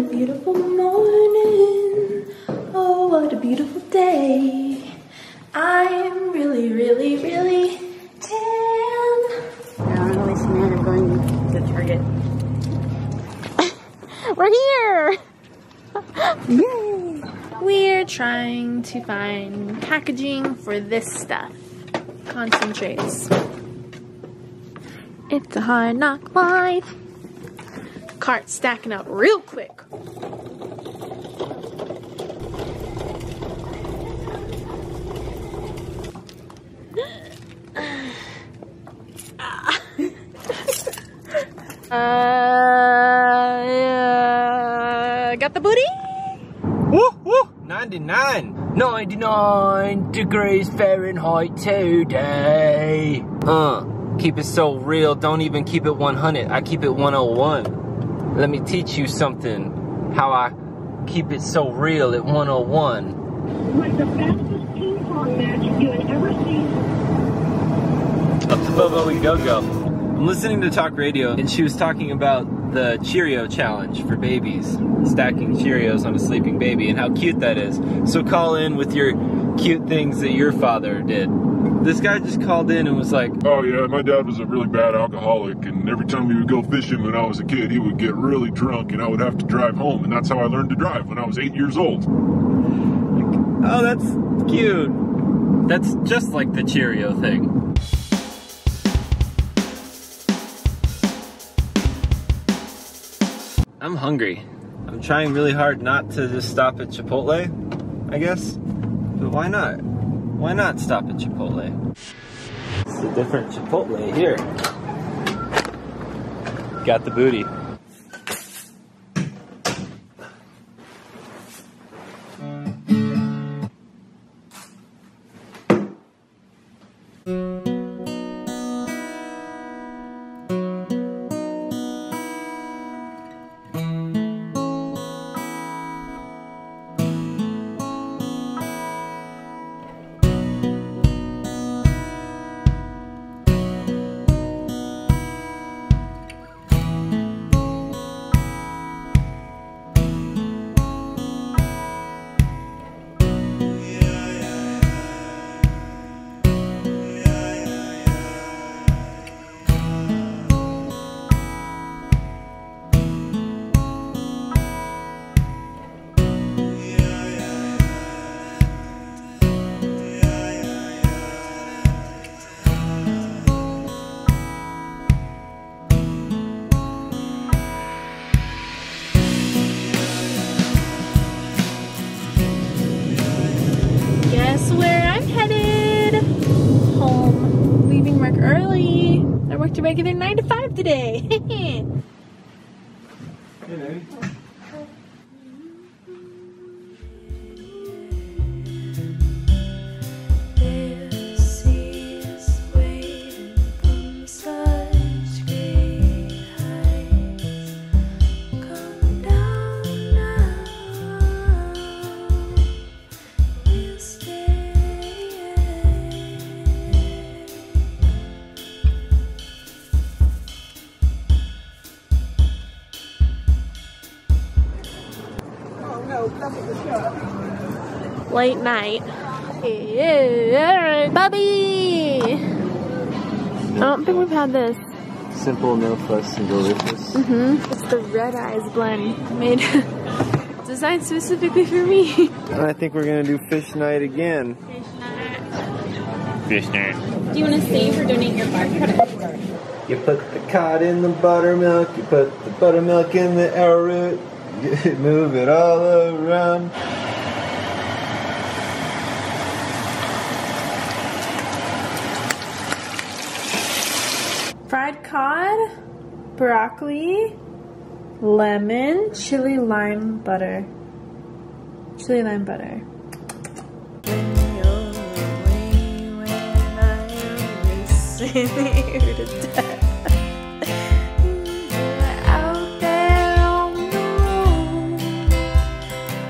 a beautiful morning. Oh, what a beautiful day. I'm really, really, really tan. I'm always mad I'm going to Target. We're here! Yay! We're trying to find packaging for this stuff. Concentrates. It's a hard knock life. Cart stacking up real quick. uh, got the booty? Woo, woo, 99. 99 degrees Fahrenheit today. Uh, keep it so real. Don't even keep it 100. I keep it 101. Let me teach you something. How I keep it so real at 101. like the fastest ping pong match you had ever seen. Up to Bobo we go go. I'm listening to talk radio, and she was talking about the Cheerio challenge for babies, stacking Cheerios on a sleeping baby, and how cute that is. So call in with your cute things that your father did. This guy just called in and was like, Oh yeah, my dad was a really bad alcoholic, and every time he would go fishing when I was a kid, he would get really drunk, and I would have to drive home, and that's how I learned to drive when I was eight years old. "Oh, that's cute." That's just like the Cheerio thing. I'm hungry. I'm trying really hard not to just stop at Chipotle, I guess. But why not? Why not stop at Chipotle? It's a different Chipotle here. Got the booty. Worked a regular 9 to 5 today. This Late night. Yeah, Bubby! I don't think we've had this. Simple, no fuss, and delicious. Mm-hmm. It's the Red Eyes blend made designed specifically for me. I think we're gonna do fish night again. Fish night. Do you want to save or donate your bar credit? You put the cod in the buttermilk, you put the buttermilk in the arrowroot, you move it all around. Fried cod, broccoli, lemon, chili lime butter. Chili lime butter. You're away, when I am racing here to death.